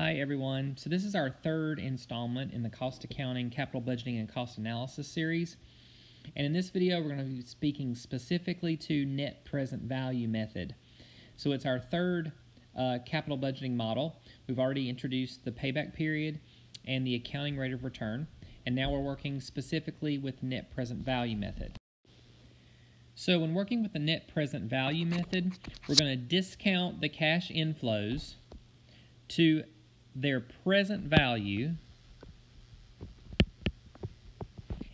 Hi everyone. So this is our third installment in the cost accounting, capital budgeting, and cost analysis series. And in this video, we're going to be speaking specifically to net present value method. So it's our third uh, capital budgeting model. We've already introduced the payback period and the accounting rate of return. And now we're working specifically with net present value method. So when working with the net present value method, we're going to discount the cash inflows to their present value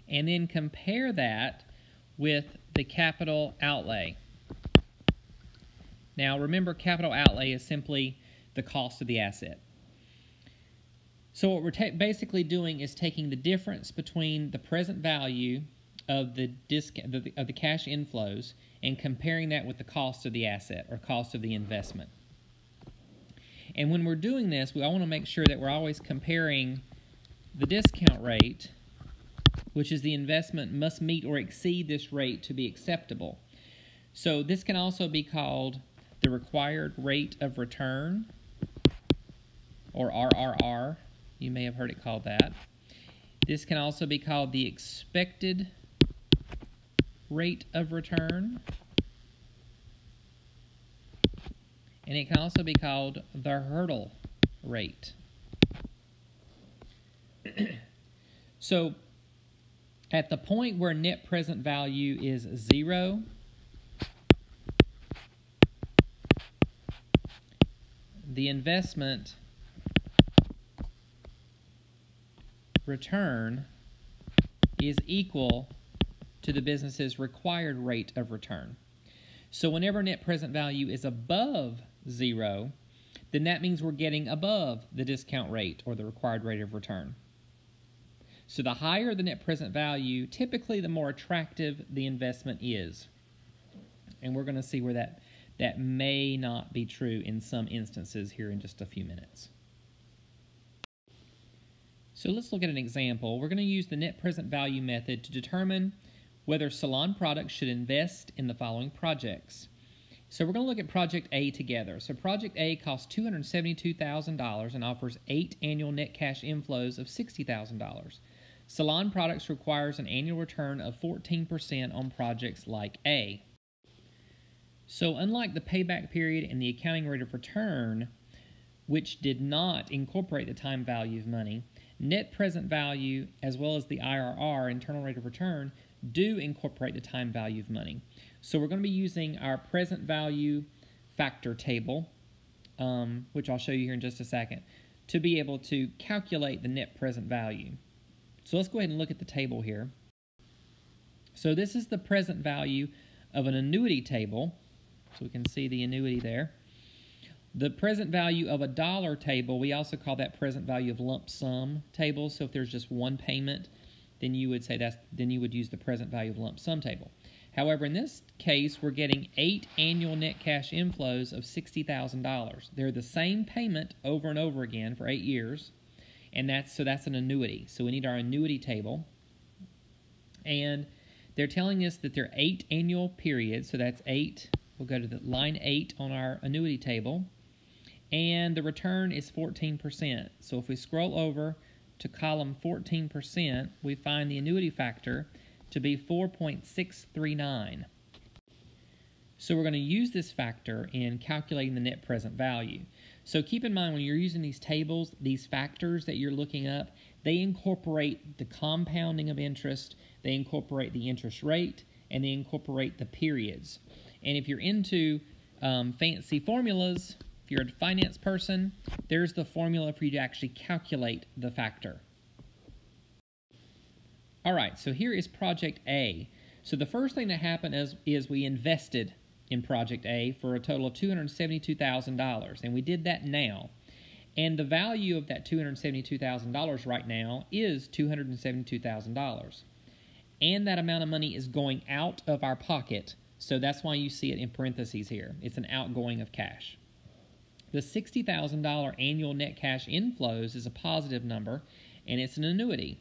and then compare that with the capital outlay. Now remember capital outlay is simply the cost of the asset. So what we're basically doing is taking the difference between the present value of the, of the cash inflows and comparing that with the cost of the asset or cost of the investment. And when we're doing this, we all want to make sure that we're always comparing the discount rate, which is the investment must meet or exceed this rate to be acceptable. So this can also be called the required rate of return, or RRR. You may have heard it called that. This can also be called the expected rate of return. And it can also be called the hurdle rate. so at the point where net present value is zero, the investment return is equal to the business's required rate of return. So whenever net present value is above 0, then that means we're getting above the discount rate or the required rate of return. So the higher the net present value, typically the more attractive the investment is. And we're going to see where that, that may not be true in some instances here in just a few minutes. So let's look at an example. We're going to use the net present value method to determine whether Salon Products should invest in the following projects. So we're going to look at Project A together. So Project A costs $272,000 and offers eight annual net cash inflows of $60,000. Salon Products requires an annual return of 14% on projects like A. So unlike the payback period and the accounting rate of return, which did not incorporate the time value of money, net present value as well as the IRR, internal rate of return, do incorporate the time value of money. So we're going to be using our present value factor table, um, which I'll show you here in just a second, to be able to calculate the net present value. So let's go ahead and look at the table here. So this is the present value of an annuity table. So we can see the annuity there. The present value of a dollar table, we also call that present value of lump sum table. So if there's just one payment, then you would say that's then you would use the present value of lump sum table. However, in this case, we're getting eight annual net cash inflows of $60,000. They're the same payment over and over again for eight years, and that's so that's an annuity. So we need our annuity table, and they're telling us that they're eight annual periods. So that's eight. We'll go to the line eight on our annuity table, and the return is 14%. So if we scroll over to column 14%, we find the annuity factor to be 4.639. So we're going to use this factor in calculating the net present value. So keep in mind when you're using these tables, these factors that you're looking up, they incorporate the compounding of interest, they incorporate the interest rate, and they incorporate the periods. And if you're into um, fancy formulas, if you're a finance person, there's the formula for you to actually calculate the factor. All right, so here is Project A. So the first thing that happened is, is we invested in Project A for a total of $272,000, and we did that now. And the value of that $272,000 right now is $272,000. And that amount of money is going out of our pocket, so that's why you see it in parentheses here. It's an outgoing of cash. The $60,000 annual net cash inflows is a positive number, and it's an annuity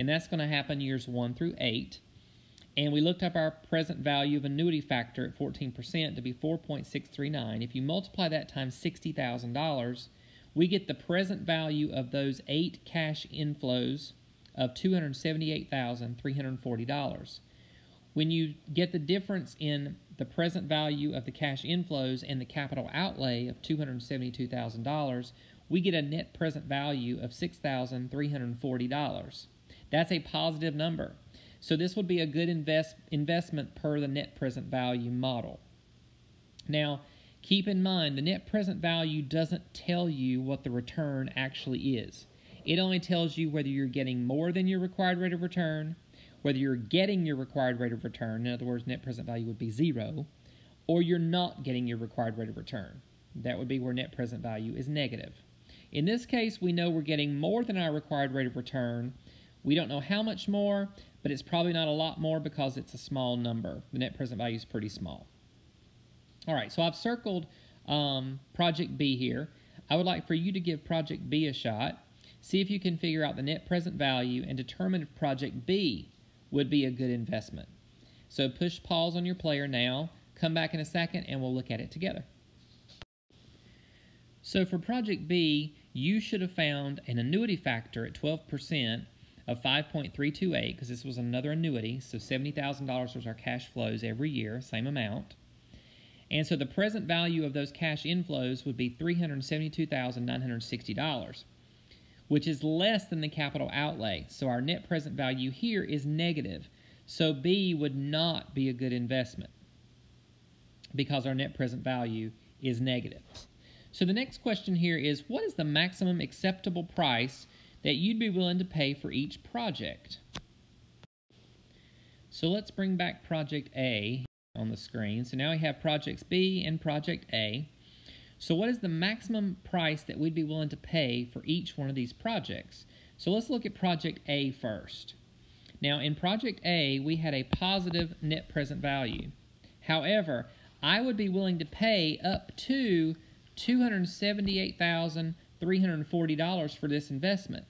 and that's going to happen years 1 through 8. And we looked up our present value of annuity factor at 14% to be 4.639. If you multiply that times $60,000, we get the present value of those eight cash inflows of $278,340. When you get the difference in the present value of the cash inflows and the capital outlay of $272,000, we get a net present value of $6,340. That's a positive number. So this would be a good invest, investment per the net present value model. Now, keep in mind the net present value doesn't tell you what the return actually is. It only tells you whether you're getting more than your required rate of return, whether you're getting your required rate of return, in other words, net present value would be zero, or you're not getting your required rate of return. That would be where net present value is negative. In this case, we know we're getting more than our required rate of return. We don't know how much more, but it's probably not a lot more because it's a small number. The net present value is pretty small. All right, so I've circled um, Project B here. I would like for you to give Project B a shot. See if you can figure out the net present value and determine if Project B would be a good investment. So push pause on your player now, come back in a second, and we'll look at it together. So for Project B, you should have found an annuity factor at 12% of 5.328 because this was another annuity. So $70,000 was our cash flows every year, same amount. And so the present value of those cash inflows would be $372,960 which is less than the capital outlay. So our net present value here is negative. So B would not be a good investment because our net present value is negative. So the next question here is what is the maximum acceptable price that you'd be willing to pay for each project? So let's bring back project A on the screen. So now we have projects B and project A. So what is the maximum price that we'd be willing to pay for each one of these projects? So let's look at project A first. Now in project A, we had a positive net present value. However, I would be willing to pay up to $278,340 for this investment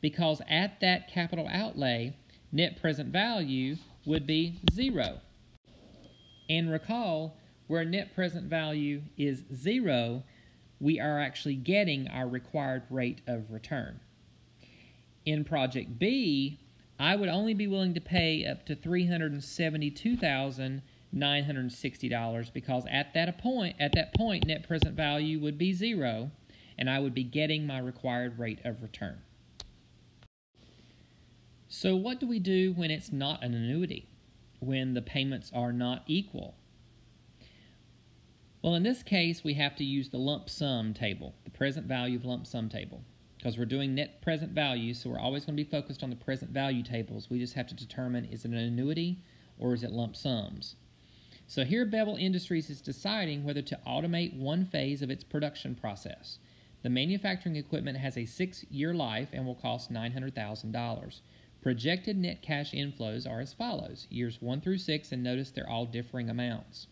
because at that capital outlay, net present value would be zero. And recall, where net present value is zero, we are actually getting our required rate of return. In project B, I would only be willing to pay up to $372,960 because at that point, at that point, net present value would be zero, and I would be getting my required rate of return. So what do we do when it's not an annuity? When the payments are not equal? Well, in this case, we have to use the lump sum table, the present value of lump sum table, because we're doing net present value, so we're always going to be focused on the present value tables. We just have to determine is it an annuity or is it lump sums. So here Bevel Industries is deciding whether to automate one phase of its production process. The manufacturing equipment has a six-year life and will cost $900,000. Projected net cash inflows are as follows, years 1 through 6, and notice they're all differing amounts.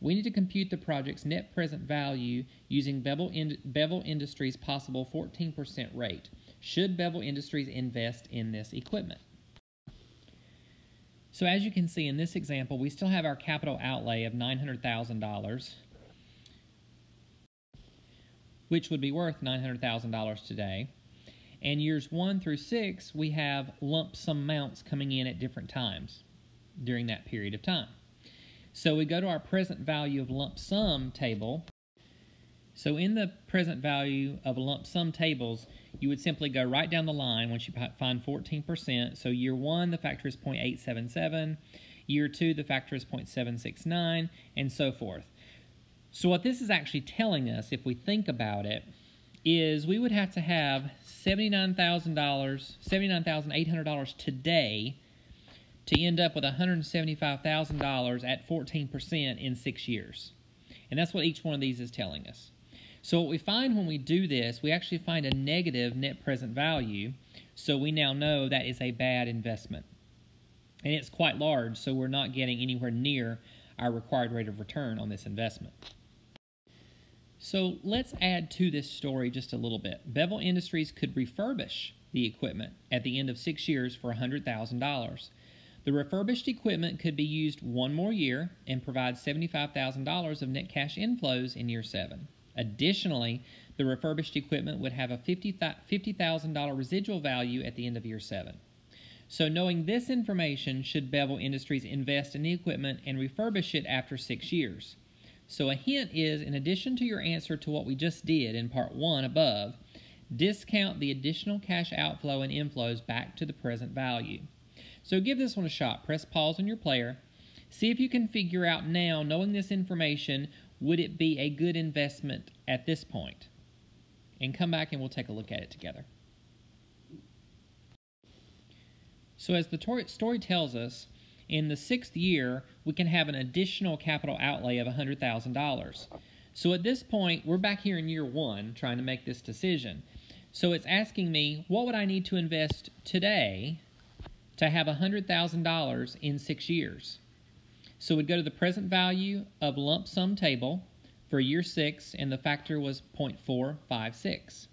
We need to compute the project's net present value using Bevel, Bevel Industries' possible 14% rate. Should Bevel Industries invest in this equipment? So as you can see in this example, we still have our capital outlay of $900,000, which would be worth $900,000 today. And years one through six, we have lump sum amounts coming in at different times during that period of time. So we go to our present value of lump sum table. So in the present value of lump sum tables, you would simply go right down the line once you find 14%. So year one, the factor is 0.877. Year two, the factor is 0.769, and so forth. So what this is actually telling us, if we think about it, is we would have to have $79,000, $79,800 today to end up with $175,000 at 14% in six years. And that's what each one of these is telling us. So what we find when we do this, we actually find a negative net present value. So we now know that is a bad investment. And it's quite large, so we're not getting anywhere near our required rate of return on this investment. So let's add to this story just a little bit. Bevel Industries could refurbish the equipment at the end of six years for $100,000. The refurbished equipment could be used one more year and provide $75,000 of net cash inflows in year seven. Additionally, the refurbished equipment would have a $50,000 residual value at the end of year seven. So, knowing this information, should Bevel Industries invest in the equipment and refurbish it after six years? So, a hint is in addition to your answer to what we just did in part one above, discount the additional cash outflow and inflows back to the present value. So, give this one a shot. Press pause on your player. See if you can figure out now, knowing this information, would it be a good investment at this point? and come back and we'll take a look at it together. So as the story tells us, in the sixth year, we can have an additional capital outlay of $100,000. So at this point, we're back here in year one trying to make this decision. So it's asking me, what would I need to invest today to have $100,000 in six years? So we'd go to the present value of lump sum table, for year six, and the factor was 0.456.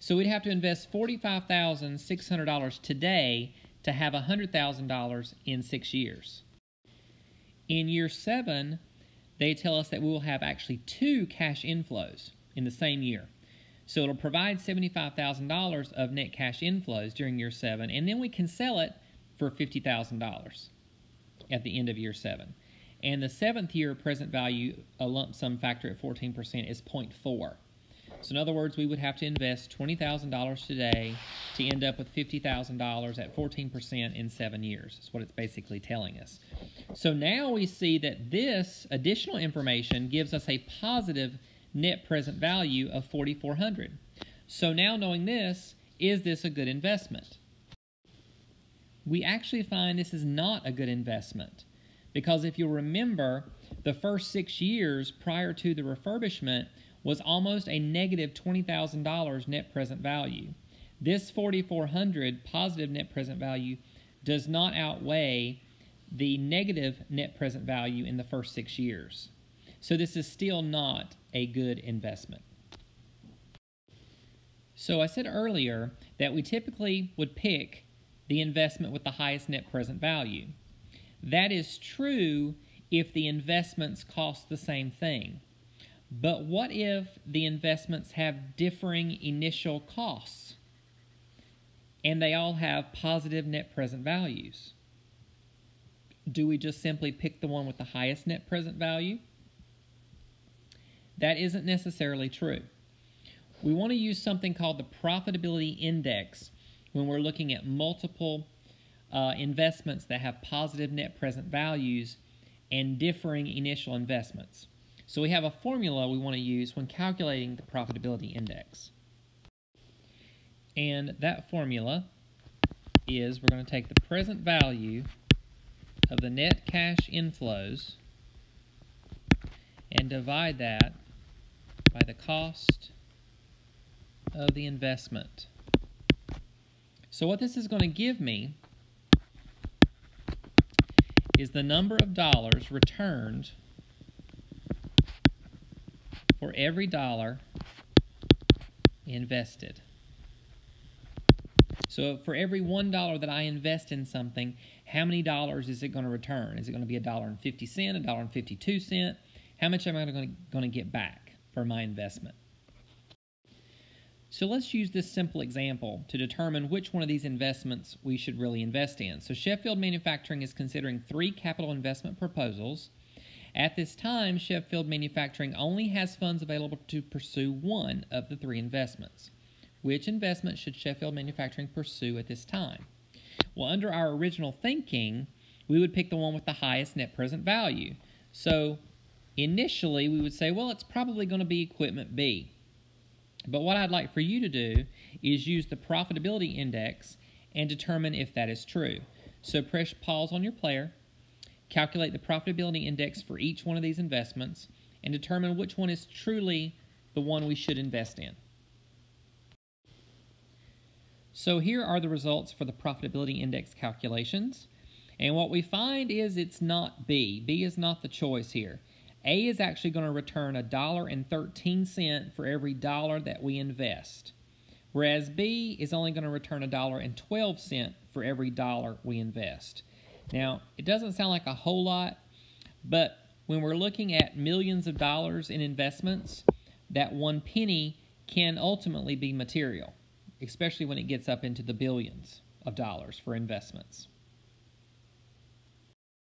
So we'd have to invest $45,600 today to have $100,000 in six years. In year seven, they tell us that we will have actually two cash inflows in the same year. So it'll provide $75,000 of net cash inflows during year seven, and then we can sell it for $50,000 at the end of year seven. And the seventh year present value, a lump sum factor at 14% is 0.4. So in other words, we would have to invest $20,000 today to end up with $50,000 at 14% in seven years. That's what it's basically telling us. So now we see that this additional information gives us a positive net present value of 4,400. So now knowing this, is this a good investment? We actually find this is not a good investment. Because if you'll remember, the first six years prior to the refurbishment was almost a negative $20,000 net present value. This 4400 positive net present value does not outweigh the negative net present value in the first six years. So this is still not a good investment. So I said earlier that we typically would pick the investment with the highest net present value. That is true if the investments cost the same thing. But what if the investments have differing initial costs and they all have positive net present values? Do we just simply pick the one with the highest net present value? That isn't necessarily true. We want to use something called the profitability index when we're looking at multiple uh, investments that have positive net present values and differing initial investments. So we have a formula we want to use when calculating the profitability index. And that formula is we're going to take the present value of the net cash inflows and divide that by the cost of the investment. So what this is going to give me is the number of dollars returned for every dollar invested. So for every one dollar that I invest in something, how many dollars is it going to return? Is it going to be a dollar and fifty cent, a dollar and fifty-two cent? How much am I going to, going to get back for my investment? So let's use this simple example to determine which one of these investments we should really invest in. So Sheffield Manufacturing is considering three capital investment proposals. At this time, Sheffield Manufacturing only has funds available to pursue one of the three investments. Which investment should Sheffield Manufacturing pursue at this time? Well, under our original thinking, we would pick the one with the highest net present value. So initially, we would say, well, it's probably going to be equipment B. But what I'd like for you to do is use the profitability index and determine if that is true. So press pause on your player, calculate the profitability index for each one of these investments, and determine which one is truly the one we should invest in. So here are the results for the profitability index calculations. And what we find is it's not B. B is not the choice here. A is actually going to return a dollar and 13 cent for every dollar that we invest. Whereas B is only going to return a dollar and 12 cent for every dollar we invest. Now, it doesn't sound like a whole lot, but when we're looking at millions of dollars in investments, that one penny can ultimately be material, especially when it gets up into the billions of dollars for investments.